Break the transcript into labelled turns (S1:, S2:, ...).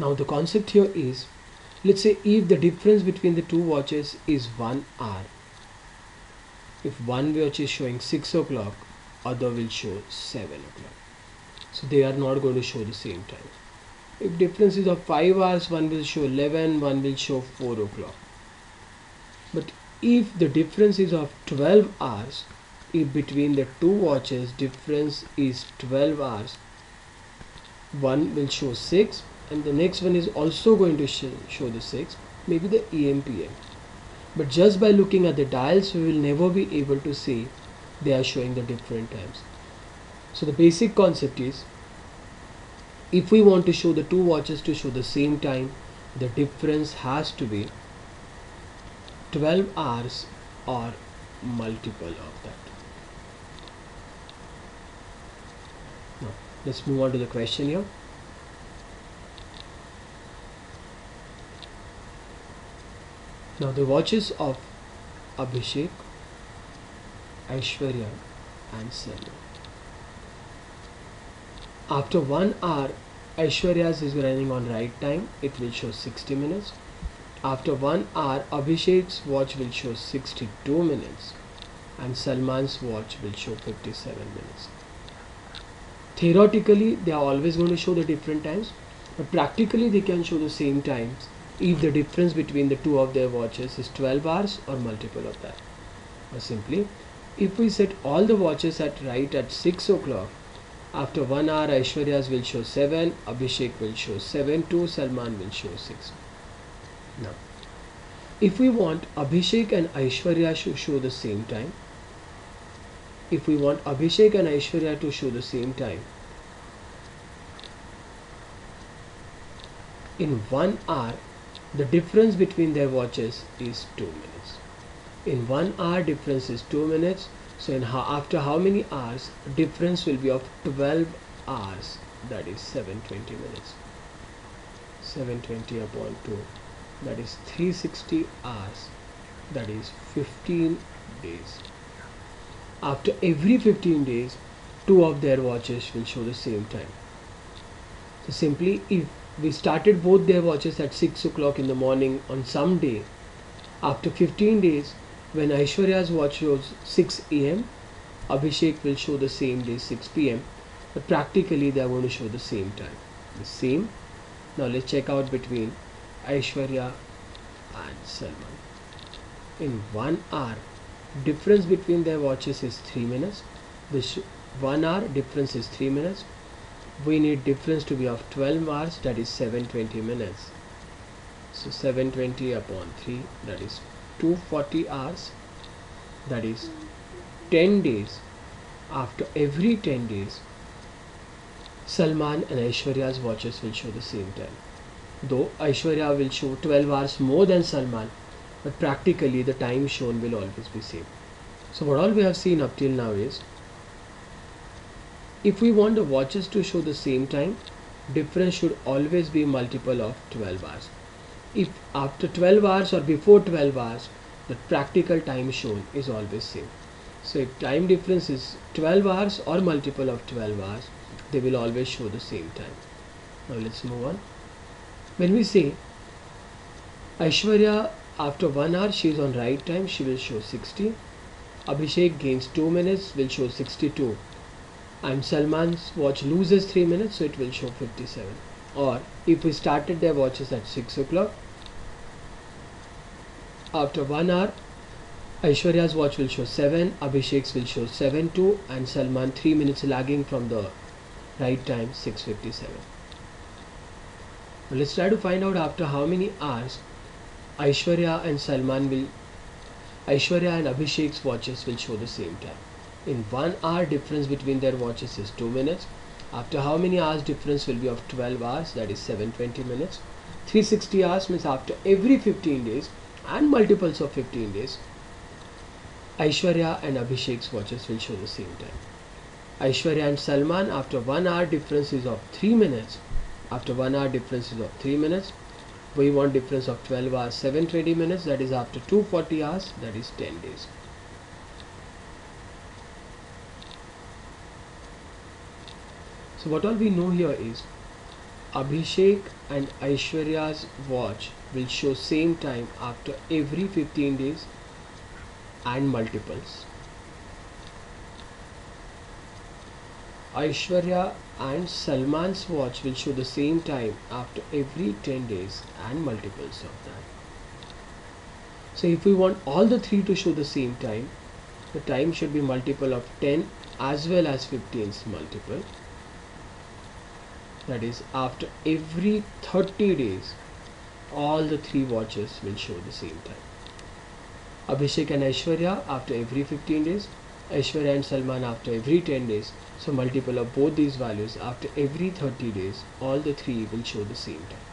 S1: Now the concept here is, let's say if the difference between the two watches is one hour, if one watch is showing 6 o'clock, other will show 7 o'clock. So they are not going to show the same time. If difference is of 5 hours, one will show 11, one will show 4 o'clock. But if the difference is of 12 hours, if between the two watches difference is 12 hours, one will show 6 and the next one is also going to show, show the 6, maybe the EMPM But just by looking at the dials, we will never be able to see they are showing the different times. So the basic concept is if we want to show the two watches to show the same time, the difference has to be 12 hours or multiple of that. Now, let's move on to the question here. Now the watches of Abhishek, Aishwarya and Salman. After one hour, Aishwarya's is running on right time. It will show 60 minutes. After one hour, Abhishek's watch will show 62 minutes and Salman's watch will show 57 minutes. Theoretically, they are always going to show the different times, but practically they can show the same times if the difference between the two of their watches is 12 hours or multiple of that. Or simply, if we set all the watches at right at 6 o'clock, after 1 hour Aishwarya's will show 7, Abhishek will show 7, 2, Salman will show 6. Now, if we want Abhishek and Aishwarya to show the same time, if we want Abhishek and Aishwarya to show the same time, in 1 hour the difference between their watches is 2 minutes. In 1 hour difference is 2 minutes. So in how, after how many hours difference will be of 12 hours that is 720 minutes. 720 upon 2 that is 360 hours that is 15 days. After every 15 days two of their watches will show the same time. So simply if we started both their watches at 6 o'clock in the morning on some day. After 15 days, when Aishwarya's watch shows 6 am, Abhishek will show the same day 6 pm, but practically they are going to show the same time. The same. Now let's check out between Aishwarya and Salman. In 1 hour, difference between their watches is 3 minutes. The 1 hour difference is 3 minutes we need difference to be of 12 hours that is 720 minutes. So 720 upon 3 that is 240 hours that is 10 days. After every 10 days Salman and Aishwarya's watches will show the same time. Though Aishwarya will show 12 hours more than Salman but practically the time shown will always be same. So what all we have seen up till now is if we want the watches to show the same time, difference should always be multiple of 12 hours. If after 12 hours or before 12 hours, the practical time shown is always same. So if time difference is 12 hours or multiple of 12 hours, they will always show the same time. Now let's move on. When we say Aishwarya after 1 hour she is on right time, she will show 60. Abhishek gains 2 minutes, will show 62 and Salman's watch loses 3 minutes so it will show 57 or if we started their watches at 6 o'clock after 1 hour Aishwarya's watch will show 7 Abhishek's will show 7 2 and Salman 3 minutes lagging from the right time 657 let's try to find out after how many hours Aishwarya and Salman will Aishwarya and Abhishek's watches will show the same time in one hour difference between their watches is 2 minutes. After how many hours difference will be of 12 hours? That is 720 minutes. 360 hours means after every 15 days and multiples of 15 days Aishwarya and Abhishek's watches will show the same time. Aishwarya and Salman after 1 hour difference is of 3 minutes after 1 hour difference is of 3 minutes we want difference of 12 hours 720 minutes that is after 240 hours that is 10 days So what all we know here is Abhishek and Aishwarya's watch will show same time after every 15 days and multiples. Aishwarya and Salman's watch will show the same time after every 10 days and multiples of that. So if we want all the three to show the same time, the time should be multiple of 10 as well as 15's multiple. That is after every 30 days, all the three watches will show the same time. Abhishek and Aishwarya after every 15 days, Aishwarya and Salman after every 10 days. So multiple of both these values after every 30 days, all the three will show the same time.